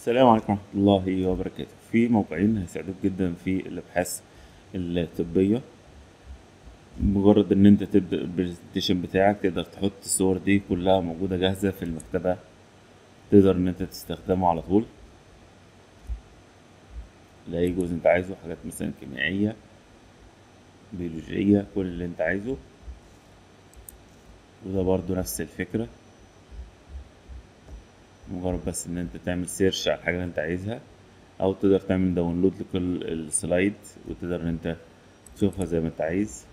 السلام عليكم ورحمة الله وبركاته. في موقعين هيساعدوك جدا في الأبحاث الطبية. مجرد إن أنت تبدأ البرزنتيشن بتاعك تقدر تحط الصور دي كلها موجودة جاهزة في المكتبة. تقدر إن أنت تستخدمه على طول. لأي جزء أنت عايزه حاجات مثلا كيميائية بيولوجية كل اللي أنت عايزه. وده برضو نفس الفكرة. مجرد بس إن أنت تعمل search على الحاجة اللي أنت عايزها أو تقدر تعمل download لكل ال slide وتقدر إن أنت تشوفها زي ما أنت عايز.